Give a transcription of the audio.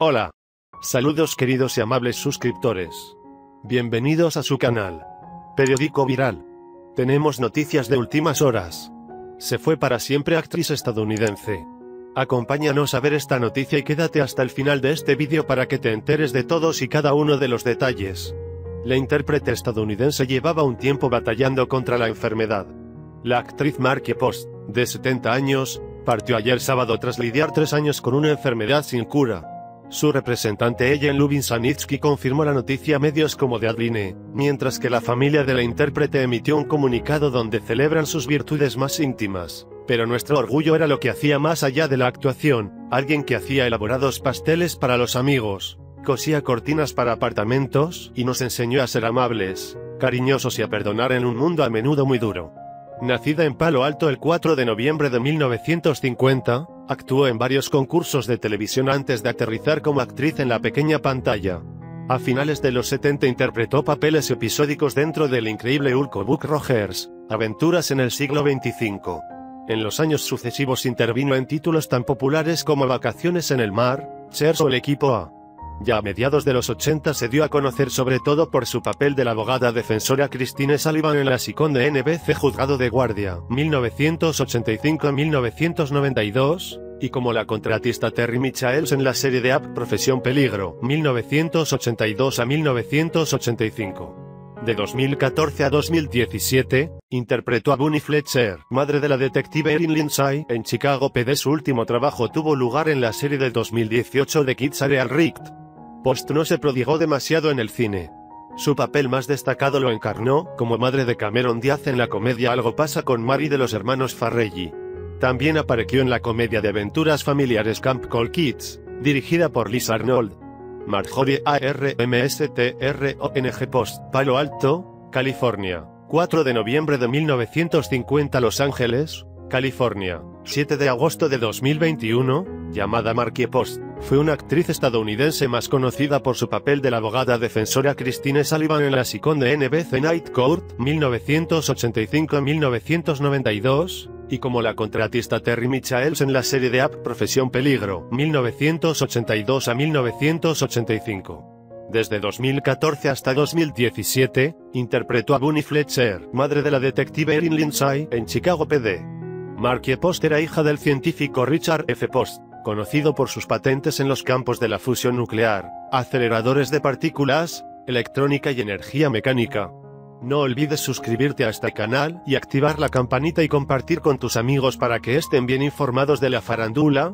Hola. Saludos queridos y amables suscriptores. Bienvenidos a su canal. Periódico Viral. Tenemos noticias de últimas horas. Se fue para siempre actriz estadounidense. Acompáñanos a ver esta noticia y quédate hasta el final de este vídeo para que te enteres de todos y cada uno de los detalles. La intérprete estadounidense llevaba un tiempo batallando contra la enfermedad. La actriz Markie Post, de 70 años, partió ayer sábado tras lidiar tres años con una enfermedad sin cura. Su representante Ellen Lubin Sanitsky confirmó la noticia a medios como The Adline, mientras que la familia de la intérprete emitió un comunicado donde celebran sus virtudes más íntimas. Pero nuestro orgullo era lo que hacía más allá de la actuación, alguien que hacía elaborados pasteles para los amigos, cosía cortinas para apartamentos y nos enseñó a ser amables, cariñosos y a perdonar en un mundo a menudo muy duro. Nacida en Palo Alto el 4 de noviembre de 1950, actuó en varios concursos de televisión antes de aterrizar como actriz en la pequeña pantalla. A finales de los 70 interpretó papeles episódicos dentro del increíble Hulk Buck Rogers, Aventuras en el siglo XXV. En los años sucesivos intervino en títulos tan populares como Vacaciones en el mar, Cheers o el equipo A. Ya a mediados de los 80 se dio a conocer sobre todo por su papel de la abogada defensora Christine Sullivan en la SICON de NBC Juzgado de Guardia, 1985-1992, y como la contratista Terry Michaels en la serie de App Profesión Peligro, 1982 a 1985. De 2014 a 2017, interpretó a Bunny Fletcher, madre de la detective Erin Lindsay, en Chicago PD. Su último trabajo tuvo lugar en la serie del 2018 de Kids Areal Richt. Post no se prodigó demasiado en el cine. Su papel más destacado lo encarnó, como madre de Cameron Diaz en la comedia Algo pasa con Mary de los hermanos Farrelly. También apareció en la comedia de aventuras familiares Camp Call Kids, dirigida por Liz Arnold. Marjorie ARMSTRONG Post, Palo Alto, California. 4 de noviembre de 1950 Los Ángeles, California. 7 de agosto de 2021, llamada Markie Post, fue una actriz estadounidense más conocida por su papel de la abogada defensora Christine Sullivan en la sitcom de NBC Night Court, 1985-1992, y como la contratista Terry Michaels en la serie de App Profesión Peligro, 1982 a 1985. Desde 2014 hasta 2017, interpretó a Bunny Fletcher, madre de la detective Erin Lindsay, en Chicago PD. Markie Post era hija del científico Richard F. Post, conocido por sus patentes en los campos de la fusión nuclear, aceleradores de partículas, electrónica y energía mecánica. No olvides suscribirte a este canal y activar la campanita y compartir con tus amigos para que estén bien informados de la farándula,